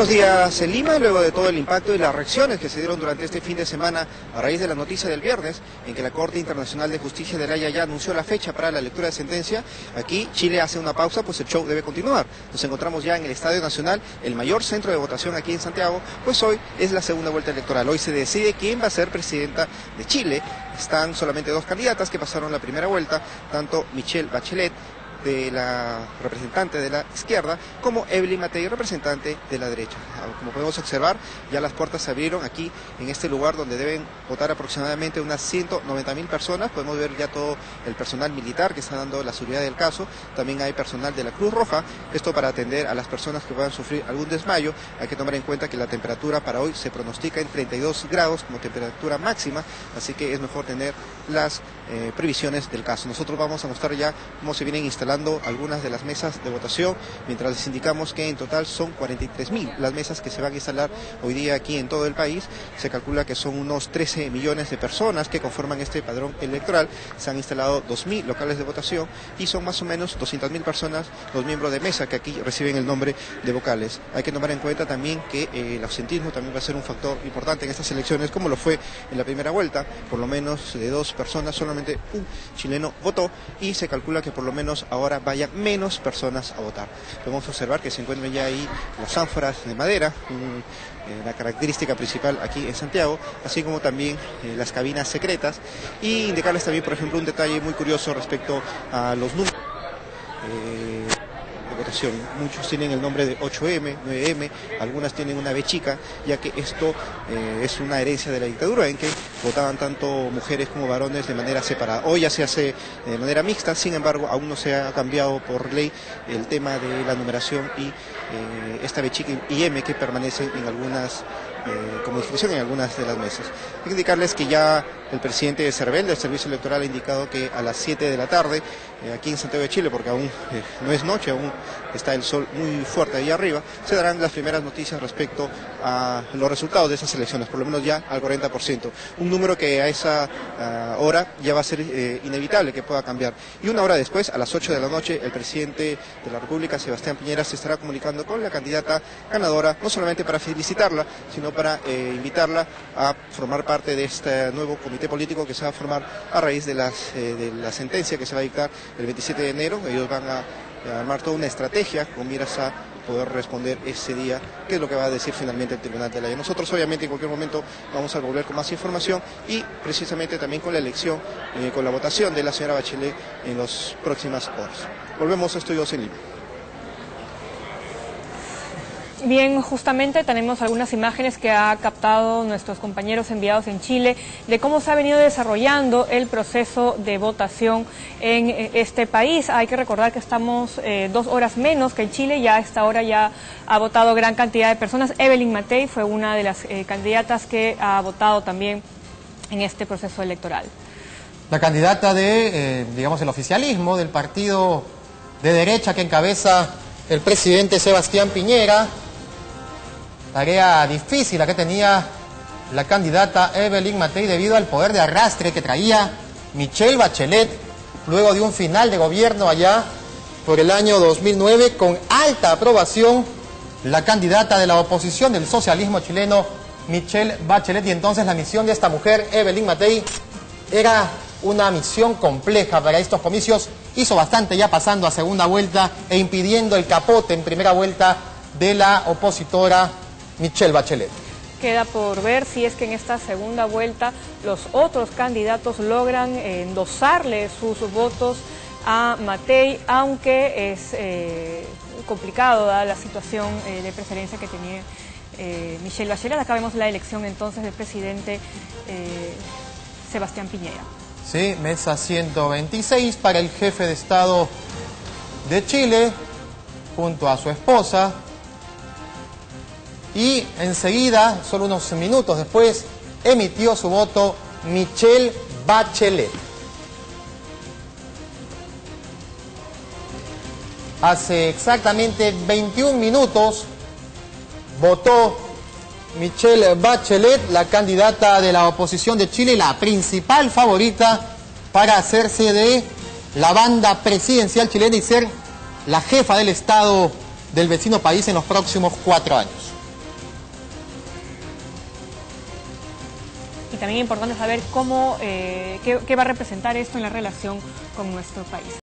Buenos días en Lima, luego de todo el impacto y las reacciones que se dieron durante este fin de semana a raíz de la noticia del viernes en que la Corte Internacional de Justicia de La Haya ya anunció la fecha para la lectura de sentencia, aquí Chile hace una pausa, pues el show debe continuar. Nos encontramos ya en el Estadio Nacional, el mayor centro de votación aquí en Santiago, pues hoy es la segunda vuelta electoral. Hoy se decide quién va a ser presidenta de Chile. Están solamente dos candidatas que pasaron la primera vuelta, tanto Michelle Bachelet de la representante de la izquierda, como Evelyn Matei, representante de la derecha. Como podemos observar, ya las puertas se abrieron aquí en este lugar donde deben votar aproximadamente unas 190 mil personas. Podemos ver ya todo el personal militar que está dando la seguridad del caso. También hay personal de la Cruz Roja. Esto para atender a las personas que puedan sufrir algún desmayo. Hay que tomar en cuenta que la temperatura para hoy se pronostica en 32 grados como temperatura máxima, así que es mejor tener las eh, previsiones del caso. Nosotros vamos a mostrar ya cómo se vienen instalando algunas de las mesas de votación, mientras les indicamos que en total son 43.000 las mesas que se van a instalar hoy día aquí en todo el país. Se calcula que son unos 13 millones de personas que conforman este padrón electoral. Se han instalado 2.000 locales de votación y son más o menos 200.000 personas los miembros de mesa que aquí reciben el nombre de vocales. Hay que tomar en cuenta también que eh, el ausentismo también va a ser un factor importante en estas elecciones, como lo fue en la primera vuelta. Por lo menos de dos personas, solamente un chileno votó y se calcula que por lo menos ahora ahora vayan menos personas a votar. Podemos observar que se encuentran ya ahí las ánforas de madera, eh, la característica principal aquí en Santiago, así como también eh, las cabinas secretas, y indicarles también, por ejemplo, un detalle muy curioso respecto a los números. Eh, Muchos tienen el nombre de 8M, 9M, algunas tienen una B chica, ya que esto eh, es una herencia de la dictadura en que votaban tanto mujeres como varones de manera separada. Hoy ya se hace de manera mixta, sin embargo, aún no se ha cambiado por ley el tema de la numeración y eh, esta B chica y M que permanecen en algunas eh, como inscripción en algunas de las mesas. Hay que indicarles que ya el presidente de CERVEL, del Servicio Electoral, ha indicado que a las 7 de la tarde, eh, aquí en Santiago de Chile, porque aún eh, no es noche, aún está el sol muy fuerte ahí arriba, se darán las primeras noticias respecto a los resultados de esas elecciones, por lo menos ya al 40%. Un número que a esa hora ya va a ser inevitable que pueda cambiar. Y una hora después, a las 8 de la noche, el presidente de la República, Sebastián Piñera, se estará comunicando con la candidata ganadora, no solamente para felicitarla, sino para eh, invitarla a formar parte de este nuevo comité político que se va a formar a raíz de, las, eh, de la sentencia que se va a dictar el 27 de enero. Ellos van a, armar toda una estrategia con miras a poder responder ese día qué es lo que va a decir finalmente el Tribunal de la Ley. Nosotros obviamente en cualquier momento vamos a volver con más información y precisamente también con la elección, eh, con la votación de la señora Bachelet en las próximas horas. Volvemos a Estudios en Lima. Bien, justamente tenemos algunas imágenes que ha captado nuestros compañeros enviados en Chile de cómo se ha venido desarrollando el proceso de votación en eh, este país. Hay que recordar que estamos eh, dos horas menos que en Chile, ya a esta hora ya ha votado gran cantidad de personas. Evelyn Matei fue una de las eh, candidatas que ha votado también en este proceso electoral. La candidata de, digamos, el oficialismo del partido de derecha que encabeza el presidente Sebastián Piñera, Tarea difícil la que tenía la candidata Evelyn Matei debido al poder de arrastre que traía Michelle Bachelet luego de un final de gobierno allá por el año 2009 con alta aprobación la candidata de la oposición del socialismo chileno Michelle Bachelet. Y entonces la misión de esta mujer Evelyn Matei era una misión compleja para estos comicios. Hizo bastante ya pasando a segunda vuelta e impidiendo el capote en primera vuelta de la opositora Michelle Bachelet. Queda por ver si es que en esta segunda vuelta los otros candidatos logran endosarle sus votos a Matei, aunque es eh, complicado dada la situación eh, de preferencia que tenía eh, Michelle Bachelet. Acá vemos la elección entonces del presidente Sebastián Piñera. Sí, mesa 126 para el jefe de Estado de Chile, junto a su esposa, y enseguida, solo unos minutos después, emitió su voto Michelle Bachelet. Hace exactamente 21 minutos votó Michelle Bachelet, la candidata de la oposición de Chile, la principal favorita para hacerse de la banda presidencial chilena y ser la jefa del Estado del vecino país en los próximos cuatro años. También es importante saber cómo, eh, qué, qué va a representar esto en la relación con nuestro país.